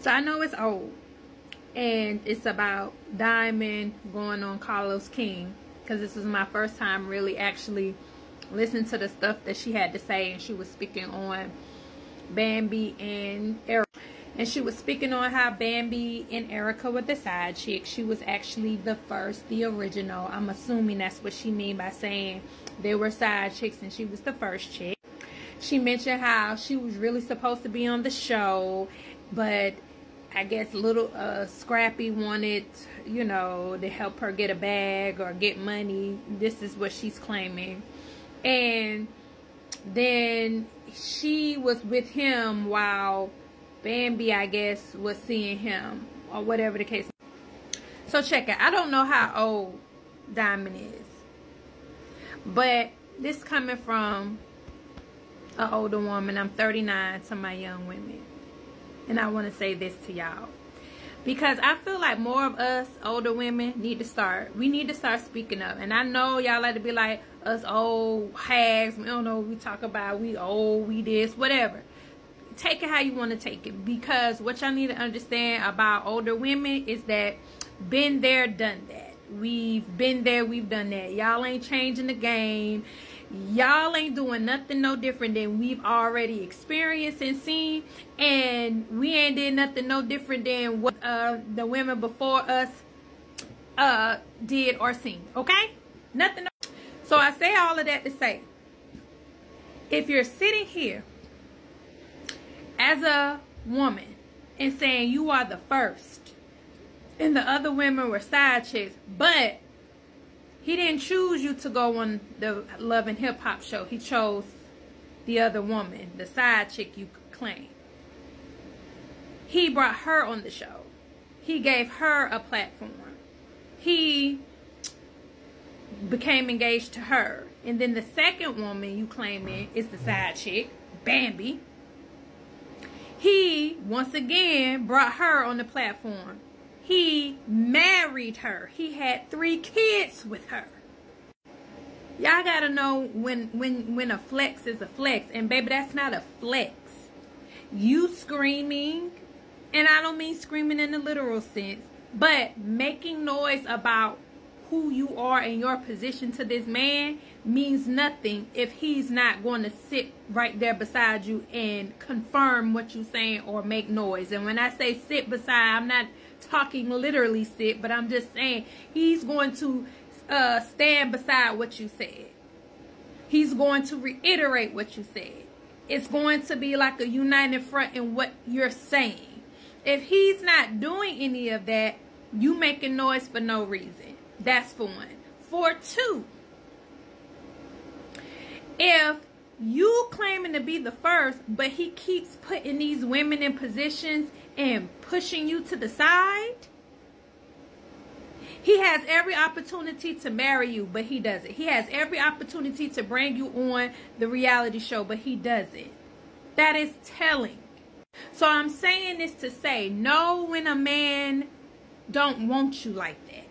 So I know it's old. And it's about Diamond going on Carlos King. Because this was my first time really actually listening to the stuff that she had to say. And she was speaking on Bambi and Erica. And she was speaking on how Bambi and Erica were the side chick. She was actually the first, the original. I'm assuming that's what she mean by saying they were side chicks and she was the first chick. She mentioned how she was really supposed to be on the show, but I guess little uh, Scrappy wanted, you know, to help her get a bag or get money. This is what she's claiming. And then she was with him while Bambi, I guess, was seeing him or whatever the case. So check it. I don't know how old Diamond is. But this coming from an older woman. I'm 39 to my young women. And I want to say this to y'all. Because I feel like more of us older women need to start. We need to start speaking up. And I know y'all like to be like us old hags. We don't know we talk about. We old, we this, whatever. Take it how you want to take it. Because what y'all need to understand about older women is that been there, done that. We've been there, we've done that. Y'all ain't changing the game y'all ain't doing nothing no different than we've already experienced and seen. And we ain't did nothing no different than what uh the women before us uh did or seen okay? Nothing no so i say all of that to say if you're sitting here as a woman and saying you are the first and the other women were side chicks but he didn't choose you to go on the Love and Hip Hop show. He chose the other woman, the side chick you claim. He brought her on the show. He gave her a platform. He became engaged to her. And then the second woman you claiming is the side chick, Bambi. He, once again, brought her on the platform he married her. He had three kids with her. Y'all gotta know when when when a flex is a flex. And baby, that's not a flex. You screaming, and I don't mean screaming in the literal sense, but making noise about who you are and your position to this man means nothing if he's not going to sit right there beside you and confirm what you're saying or make noise. And when I say sit beside, I'm not talking literally sit, but I'm just saying he's going to uh, stand beside what you said. He's going to reiterate what you said. It's going to be like a united front in what you're saying. If he's not doing any of that, you making noise for no reason. That's for one. For two, if you claiming to be the first, but he keeps putting these women in positions and pushing you to the side, he has every opportunity to marry you, but he doesn't. He has every opportunity to bring you on the reality show, but he doesn't. That is telling. So I'm saying this to say, know when a man don't want you like that.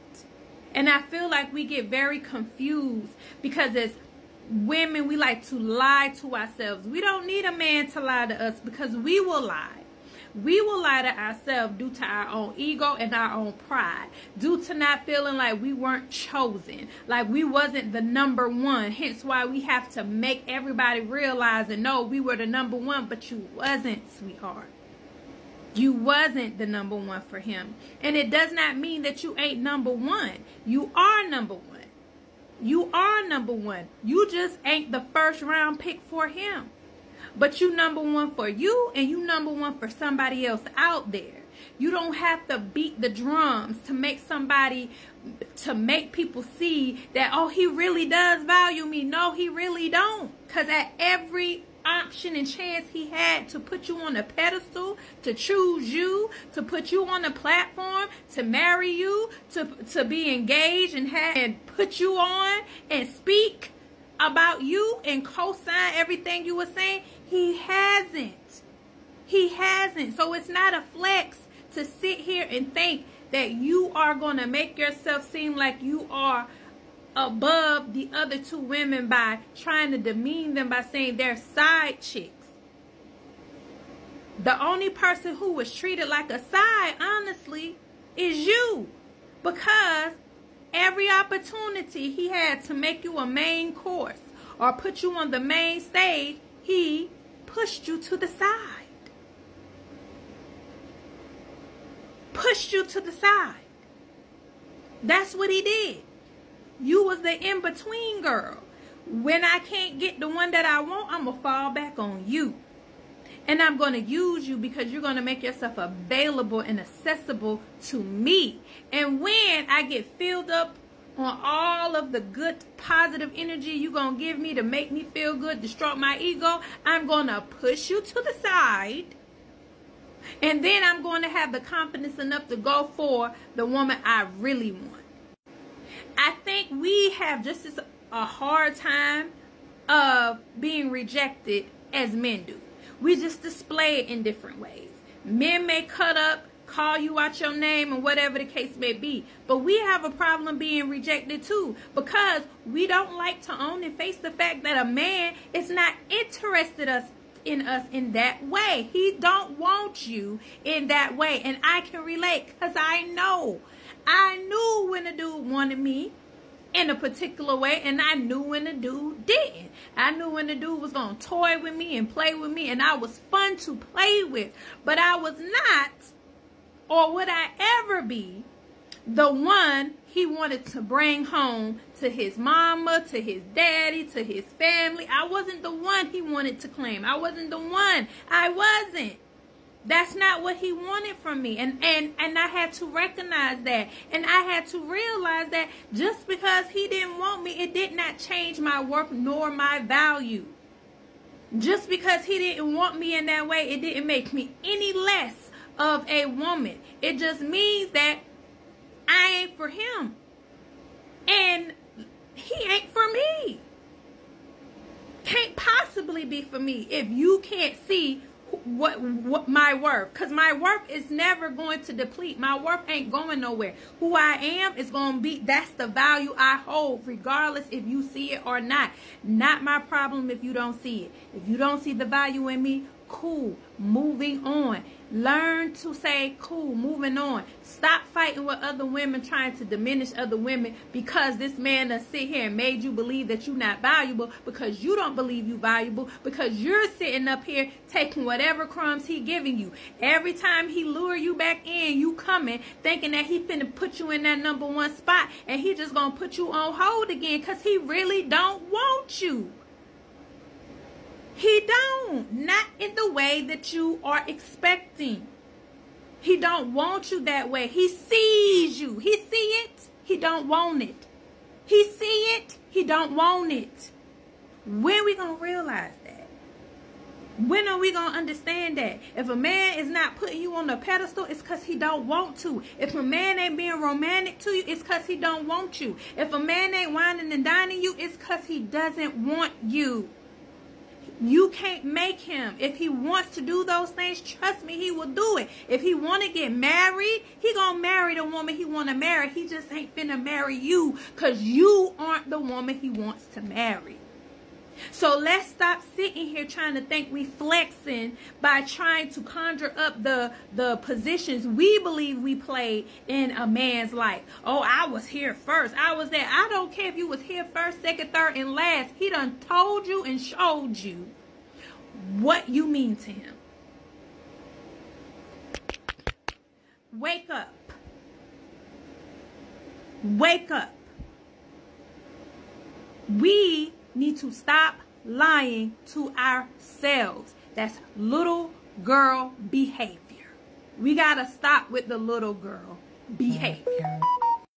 And I feel like we get very confused because as women, we like to lie to ourselves. We don't need a man to lie to us because we will lie. We will lie to ourselves due to our own ego and our own pride, due to not feeling like we weren't chosen, like we wasn't the number one. Hence why we have to make everybody realize and know we were the number one, but you wasn't, sweetheart. You wasn't the number one for him. And it does not mean that you ain't number one. You are number one. You are number one. You just ain't the first round pick for him. But you number one for you and you number one for somebody else out there. You don't have to beat the drums to make somebody, to make people see that, oh, he really does value me. No, he really don't. Because at every option and chance he had to put you on a pedestal, to choose you, to put you on a platform, to marry you, to, to be engaged and have and put you on and speak about you and co-sign everything you were saying, he hasn't. He hasn't. So it's not a flex to sit here and think that you are going to make yourself seem like you are above the other two women by trying to demean them by saying they're side chicks. The only person who was treated like a side, honestly, is you. Because every opportunity he had to make you a main course or put you on the main stage, he pushed you to the side. Pushed you to the side. That's what he did. You was the in-between girl. When I can't get the one that I want, I'm going to fall back on you. And I'm going to use you because you're going to make yourself available and accessible to me. And when I get filled up on all of the good positive energy you're going to give me to make me feel good, destroy my ego, I'm going to push you to the side. And then I'm going to have the confidence enough to go for the woman I really want. Think we have just as a hard time of being rejected as men do. We just display it in different ways. Men may cut up, call you out your name, and whatever the case may be. But we have a problem being rejected too because we don't like to own and face the fact that a man is not interested us in us in that way. He don't want you in that way. And I can relate because I know. I knew when a dude wanted me in a particular way and I knew when the dude didn't. I knew when the dude was going to toy with me and play with me and I was fun to play with. But I was not or would I ever be the one he wanted to bring home to his mama, to his daddy, to his family. I wasn't the one he wanted to claim. I wasn't the one. I wasn't. That's not what he wanted from me. And and and I had to recognize that. And I had to realize that just because he didn't want me, it did not change my worth nor my value. Just because he didn't want me in that way, it didn't make me any less of a woman. It just means that I ain't for him. And he ain't for me. Can't possibly be for me if you can't see what what my worth. Because my worth is never going to deplete. My worth ain't going nowhere. Who i am is going to be that's the value i hold regardless if you see it or not. Not my problem if you don't see it. If you don't see the value in me cool moving on. Learn to say cool moving on. Stop fighting with other women trying to diminish other women because this man has sit here and made you believe that you're not valuable because you don't believe you valuable because you're sitting up here taking whatever crumbs he giving you. Every time he lure you back in you coming thinking that he finna put you in that number one spot and he just gonna put you on hold again because he really don't want you he don't. Not in the way that you are expecting. He don't want you that way. He sees you. He see it. He don't want it. He see it. He don't want it. When we going to realize that? When are we going to understand that? If a man is not putting you on a pedestal, it's because he don't want to. If a man ain't being romantic to you, it's because he don't want you. If a man ain't wining and dining you, it's because he doesn't want you. You can't make him. If he wants to do those things, trust me, he will do it. If he want to get married, he gonna marry the woman he want to marry. He just ain't finna marry you because you aren't the woman he wants to marry. So let's stop sitting here trying to think we flexing by trying to conjure up the the positions we believe we play in a man's life. Oh, I was here first. I was there. I don't care if you was here first, second, third, and last. He done told you and showed you what you mean to him. Wake up. Wake up. We need to stop lying to ourselves. That's little girl behavior. We got to stop with the little girl behavior.